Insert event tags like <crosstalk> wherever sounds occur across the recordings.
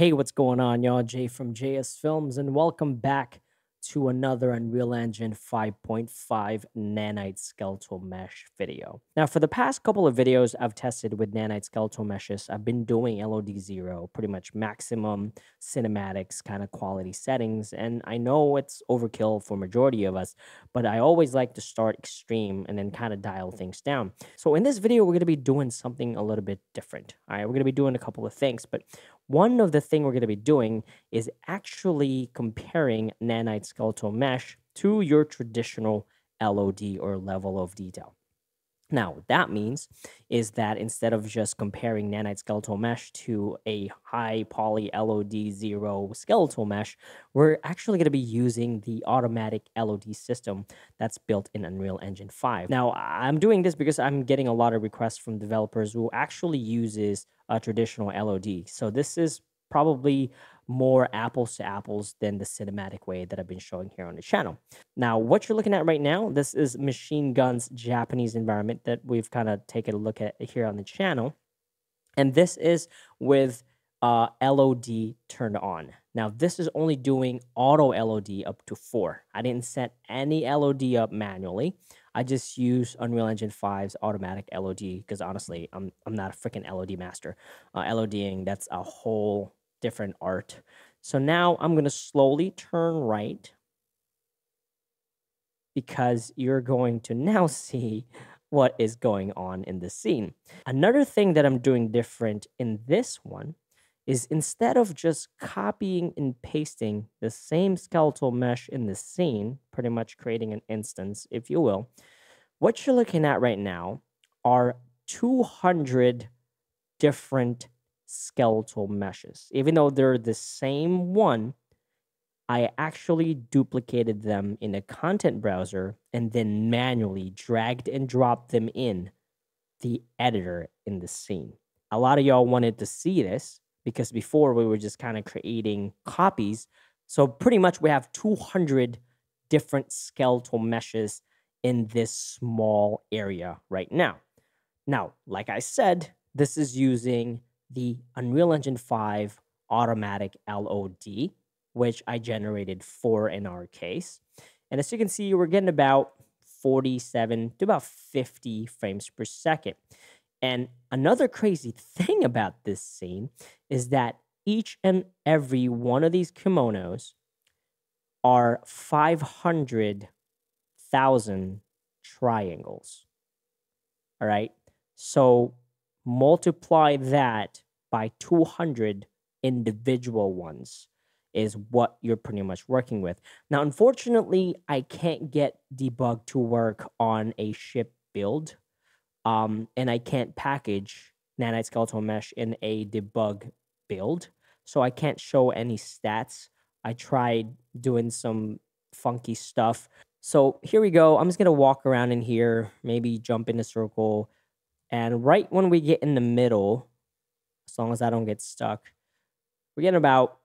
Hey, what's going on, y'all? Jay from JSFILMZ, and welcome back to another Unreal Engine 5.5 Nanite skeletal mesh video. Now, for the past couple of videos I've tested with Nanite skeletal meshes, I've been doing LOD0, pretty much maximum cinematics kind of quality settings, and I know it's overkill for majority of us, but I always like to start extreme and then kind of dial things down. So in this video, we're going to be doing something a little bit different. All right, we're going to be doing a couple of things, but one of the thing we're going to be doing is actually comparing nanite skeletal mesh to your traditional LOD or level of detail. Now, what that means is that instead of just comparing nanite skeletal mesh to a high poly LOD zero skeletal mesh, we're actually going to be using the automatic LOD system that's built in Unreal Engine 5. Now, I'm doing this because I'm getting a lot of requests from developers who actually uses a traditional LOD. So this is probably more apples to apples than the cinematic way that I've been showing here on the channel. Now, what you're looking at right now, this is Machine Gun's Japanese environment that we've kind of taken a look at here on the channel. And this is with uh, LOD turned on. Now, this is only doing auto LOD up to four. I didn't set any LOD up manually. I just use Unreal Engine 5's automatic LOD because honestly, I'm I'm not a freaking LOD master. Uh, LODing that's a whole different art. So now I'm going to slowly turn right because you're going to now <laughs> see what is going on in the scene. Another thing that I'm doing different in this one is instead of just copying and pasting the same skeletal mesh in the scene, pretty much creating an instance, if you will, what you're looking at right now are 200 different skeletal meshes. Even though they're the same one, I actually duplicated them in a content browser and then manually dragged and dropped them in the editor in the scene. A lot of y'all wanted to see this because before we were just kind of creating copies. So pretty much we have 200 different skeletal meshes in this small area right now. Now, like I said, this is using the Unreal Engine 5 automatic LOD, which I generated for in our case. And as you can see, we're getting about 47 to about 50 frames per second. And another crazy <laughs> thing about this scene is that each and every one of these kimonos are 500,000 triangles. All right. So multiply that by 200 individual ones is what you're pretty much working with. Now, unfortunately, I can't get debug to work on a ship build, um, and I can't package nanite skeletal mesh in a debug build, so I can't show any stats. I tried doing some funky stuff. So here we go. I'm just gonna walk around in here, maybe jump in a circle, and right when we get in the middle, as long as I don't get stuck, we're getting about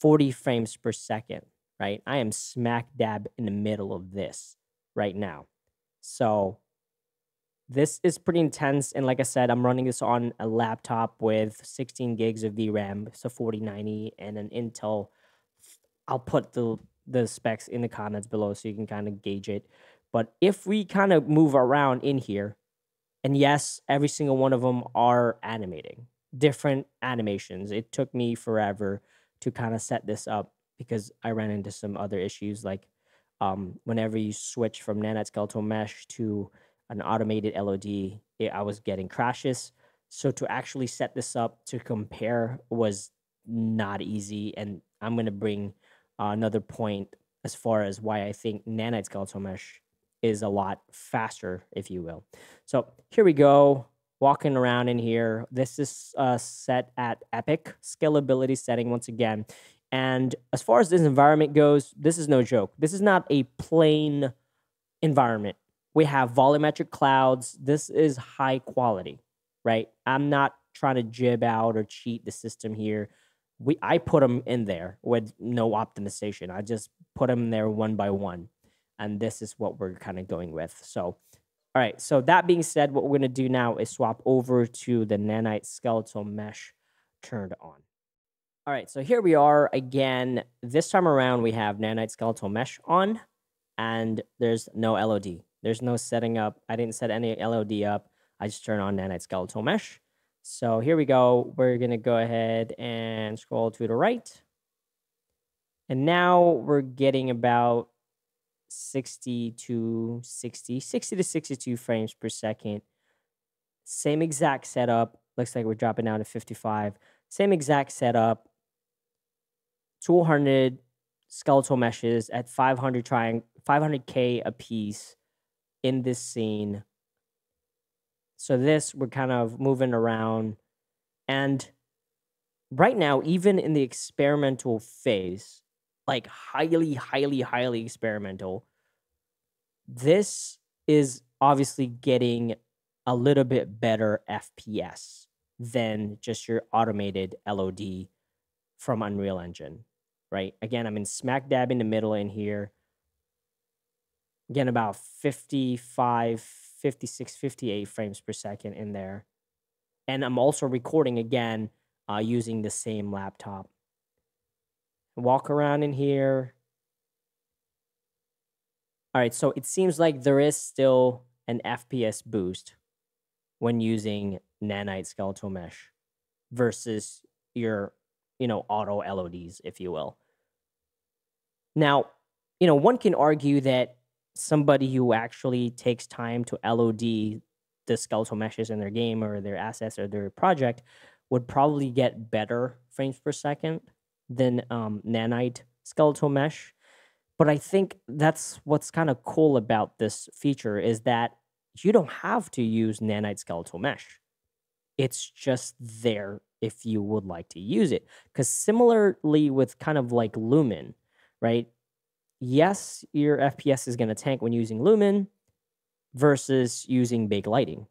40 frames per second, right? I am smack dab in the middle of this right now. So this is pretty intense. And like I said, I'm running this on a laptop with 16 gigs of VRAM, so 4090, and an Intel. I'll put the the specs in the comments below so you can kind of gauge it. But if we kind of move around in here, and yes, every single one of them are animating different animations. It took me forever to kind of set this up because I ran into some other issues like um, whenever you switch from nanite skeletal mesh to an automated LOD, it, I was getting crashes. So to actually set this up to compare was not easy. And I'm going to bring uh, another point as far as why I think nanite skeletal mesh is a lot faster, if you will. So here we go, walking around in here. This is uh, set at epic scalability setting once again. And as far as this environment goes, this is no joke. This is not a plain environment. We have volumetric clouds. This is high quality, right? I'm not trying to jib out or cheat the system here. We I put them in there with no optimization. I just put them there one by one and this is what we're kind of going with. So, all right. So that being said, what we're going to do now is swap over to the nanite skeletal mesh turned on. All right, so here we are again. This time around, we have Nanite Skeletal Mesh on, and there's no LOD. There's no setting up. I didn't set any LOD up. I just turn on Nanite Skeletal Mesh. So here we go. We're going to go ahead and scroll to the right. And now we're getting about 60 to 60, 60 to 62 frames per second. Same exact setup. Looks like we're dropping down to 55. Same exact setup 200 skeletal meshes at 500 trying 500k a piece in this scene. So this we're kind of moving around and right now even in the experimental phase, like highly highly highly experimental, this is obviously getting a little bit better FPS than just your automated LOD from Unreal Engine right? Again, I'm in smack dab in the middle in here. Again, about 55, 56, 58 frames per second in there. And I'm also recording again uh, using the same laptop. Walk around in here. All right, so it seems like there is still an FPS boost when using nanite skeletal mesh versus your, you know, auto LODs, if you will. Now, you know, one can argue that somebody who actually takes time to LOD the skeletal meshes in their game or their assets or their project would probably get better frames per second than um, nanite skeletal mesh. But I think that's what's kind of cool about this feature is that you don't have to use nanite skeletal mesh. It's just there if you would like to use it. Because similarly with kind of like Lumen, right? Yes, your FPS is going to tank when using Lumen versus using Baked Lighting.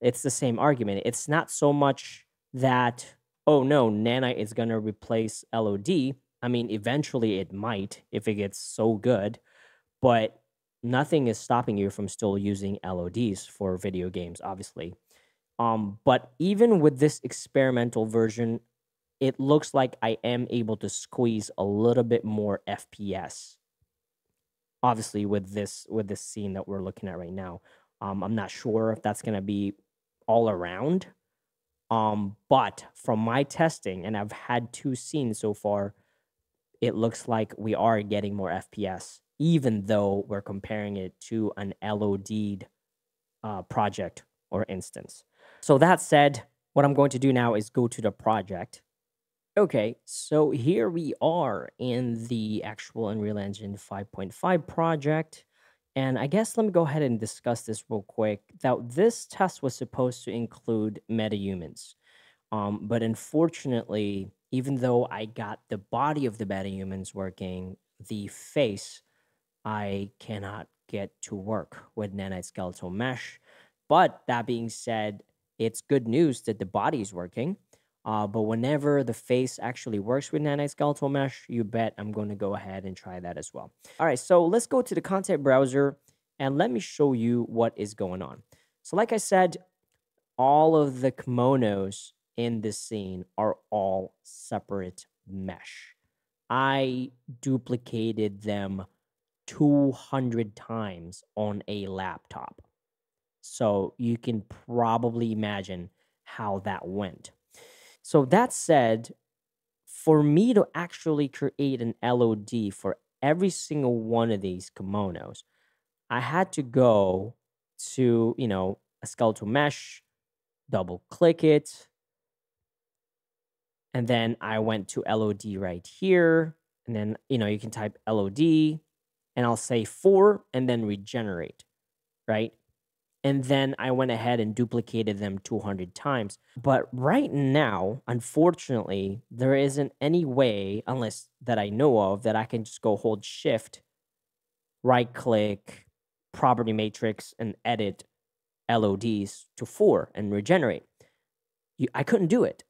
It's the same argument. It's not so much that, oh no, Nanite is going to replace LOD. I mean, eventually it might if it gets so good, but nothing is stopping you from still using LODs for video games, obviously. Um, but even with this experimental version, it looks like I am able to squeeze a little bit more FPS. Obviously, with this with this scene that we're looking at right now, um, I'm not sure if that's gonna be all around. Um, but from my testing, and I've had two scenes so far, it looks like we are getting more FPS, even though we're comparing it to an LOD uh, project or instance. So that said, what I'm going to do now is go to the project Okay, so here we are in the actual Unreal Engine 5.5 project. And I guess let me go ahead and discuss this real quick. Now, this test was supposed to include metahumans. Um, but unfortunately, even though I got the body of the metahumans working, the face I cannot get to work with Nanite Skeletal Mesh. But that being said, it's good news that the body is working. Uh, but whenever the face actually works with Nanite Skeletal Mesh, you bet I'm going to go ahead and try that as well. All right, so let's go to the content browser and let me show you what is going on. So like I said, all of the kimonos in this scene are all separate mesh. I duplicated them 200 times on a laptop. So you can probably imagine how that went. So that said, for me to actually create an LOD for every single one of these kimonos, I had to go to, you know, a skeletal mesh, double click it, and then I went to LOD right here. And then, you know, you can type LOD and I'll say four and then regenerate, right? And then I went ahead and duplicated them 200 times. But right now, unfortunately, there isn't any way, unless that I know of, that I can just go hold shift, right click, property matrix, and edit LODs to four and regenerate. I couldn't do it.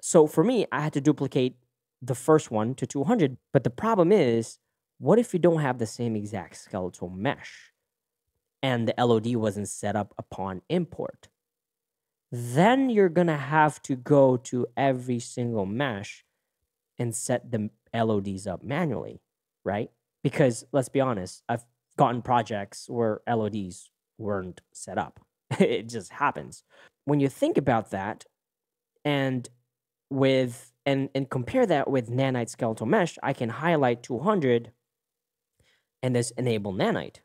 So for me, I had to duplicate the first one to 200. But the problem is, what if you don't have the same exact skeletal mesh? And the LOD wasn't set up upon import. Then you're going to have to go to every single mesh and set the LODs up manually, right? Because let's be honest, I've gotten projects where LODs weren't set up. <laughs> it just happens. When you think about that and with and and compare that with nanite skeletal mesh, I can highlight 200 and this enable nanite.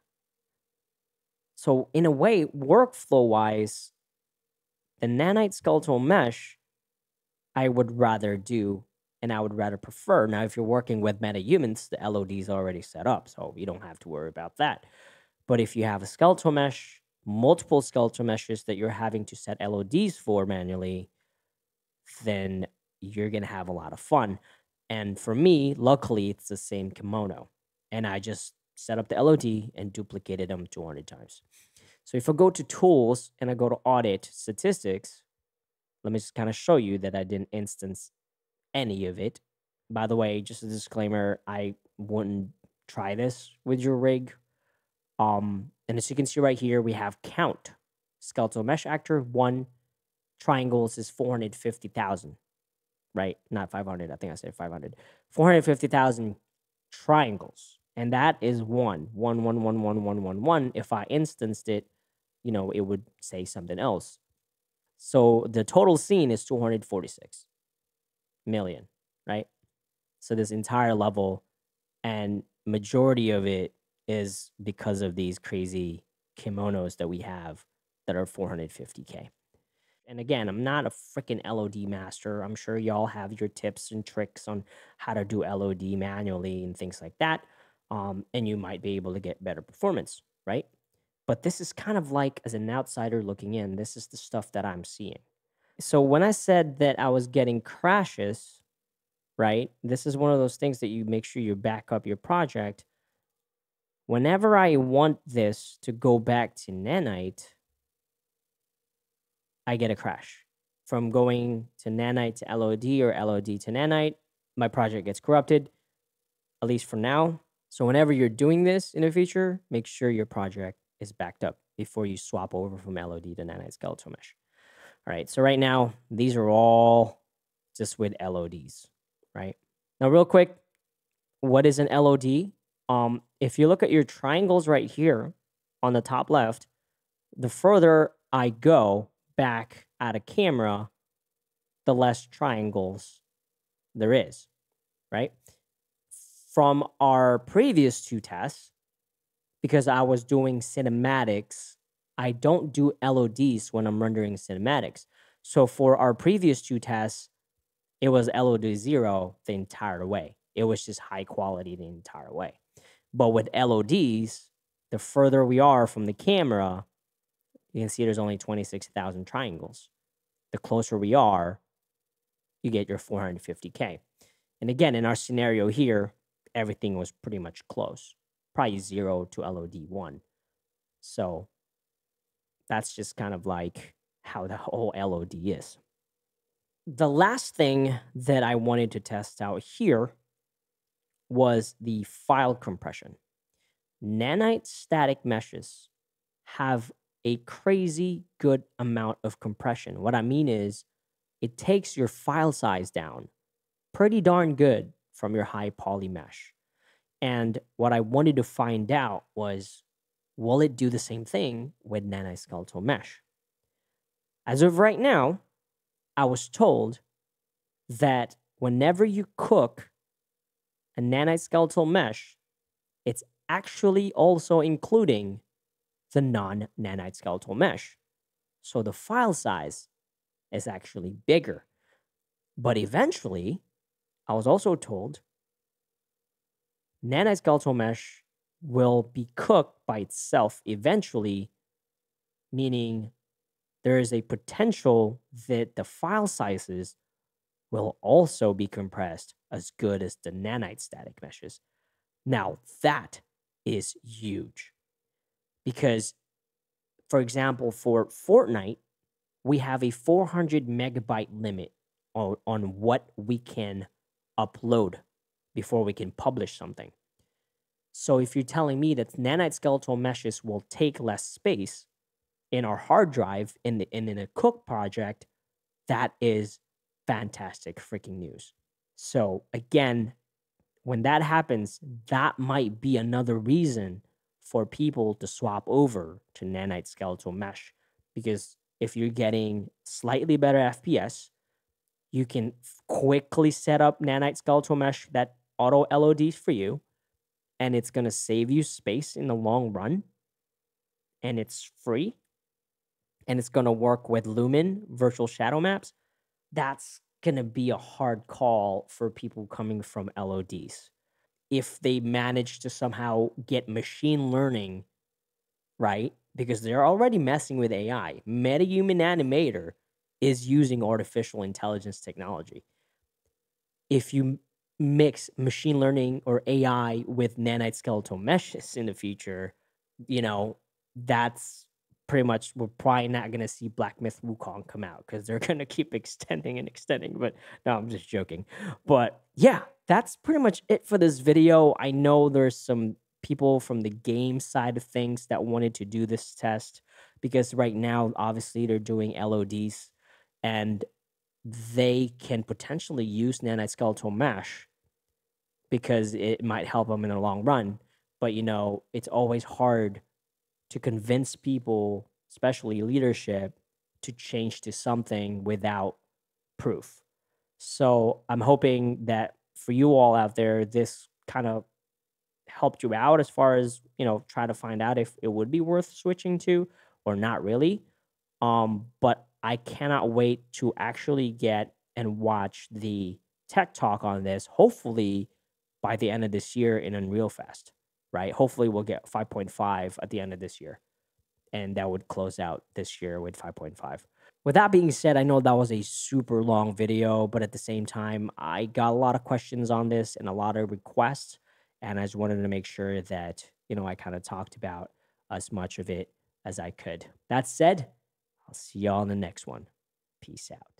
So in a way, workflow wise, the nanite skeletal mesh, I would rather do and I would rather prefer. Now, if you're working with MetaHumans, the LOD is already set up, so you don't have to worry about that. But if you have a skeletal mesh, multiple skeletal meshes that you're having to set LODs for manually, then you're going to have a lot of fun. And for me, luckily, it's the same kimono. And I just set up the LOD and duplicated them 200 times. So if I go to tools and I go to audit statistics, let me just kind of show you that I didn't instance any of it. By the way, just a disclaimer, I wouldn't try this with your rig. Um, and as you can see right here, we have count. Skeletal mesh actor, one triangles is 450,000, right? Not 500. I think I said 500. 450,000 triangles. And that is one, one, one, one, one, one, one, one. If I instanced it, you know, it would say something else. So the total scene is 246 million, right? So this entire level and majority of it is because of these crazy kimonos that we have that are 450k. And again, I'm not a freaking LOD master. I'm sure y'all have your tips and tricks on how to do LOD manually and things like that. Um, and you might be able to get better performance, right? But this is kind of like, as an outsider looking in, this is the stuff that I'm seeing. So when I said that I was getting crashes, right? This is one of those things that you make sure you back up your project. Whenever I want this to go back to Nanite, I get a crash. From going to Nanite to LOD or LOD to Nanite, my project gets corrupted, at least for now. So whenever you're doing this in the future, make sure your project is backed up before you swap over from LOD to Nanite skeletal mesh. All right, so right now, these are all just with LODs, right? Now, real quick, what is an LOD? Um, if you look at your triangles right here on the top left, the further I go back at a camera, the less triangles there is, right? From our previous two tests, because I was doing cinematics. I don't do LODs when I'm rendering cinematics. So for our previous two tests, it was LOD zero the entire way. It was just high quality the entire way. But with LODs, the further we are from the camera, you can see there's only 26,000 triangles. The closer we are, you get your 450K. And again, in our scenario here, everything was pretty much close probably zero to LOD one. So that's just kind of like how the whole LOD is. The last thing that I wanted to test out here was the file compression. Nanite static meshes have a crazy good amount of compression. What I mean is, it takes your file size down pretty darn good from your high poly mesh. And what I wanted to find out was will it do the same thing with nanite skeletal mesh? As of right now, I was told that whenever you cook a nanite skeletal mesh, it's actually also including the non nanite skeletal mesh. So the file size is actually bigger. But eventually, I was also told nanite skeletal mesh will be cooked by itself eventually, meaning there is a potential that the file sizes will also be compressed as good as the nanite static meshes. Now, that is huge because, for example, for Fortnite, we have a 400 megabyte limit on, on what we can upload before we can publish something. So if you're telling me that nanite skeletal meshes will take less space in our hard drive in the in, in a cook project, that is fantastic freaking news. So again, when that happens, that might be another reason for people to swap over to nanite skeletal mesh because if you're getting slightly better FPS, you can quickly set up nanite skeletal mesh that auto LODs for you, and it's going to save you space in the long run, and it's free, and it's going to work with Lumen virtual shadow maps. That's going to be a hard call for people coming from LODs. If they manage to somehow get machine learning right, because they're already messing with AI. MetaHuman Animator is using artificial intelligence technology. If you mix machine learning or AI with nanite skeletal meshes in the future, you know, that's pretty much we're probably not going to see Black Myth Wukong come out because they're <laughs> going to keep extending and extending. But no, I'm just joking. But yeah, that's pretty much it for this video. I know there's some people from the game side of things that wanted to do this test because right now, obviously, they're doing LODs and they can potentially use nanite skeletal mesh because it might help them in the long run. But you know, it's always hard to convince people, especially leadership, to change to something without proof. So I'm hoping that for you all out there, this kind of helped you out as far as you know try to find out if it would be worth switching to or not really um but i cannot wait to actually get and watch the tech talk on this hopefully by the end of this year in unreal fest right hopefully we'll get 5.5 at the end of this year and that would close out this year with 5.5 with that being said i know that was a super long video but at the same time i got a lot of questions on this and a lot of requests and I just wanted to make sure that, you know, I kind of talked about as much of it as I could. That said, I'll see y'all in the next one. Peace out.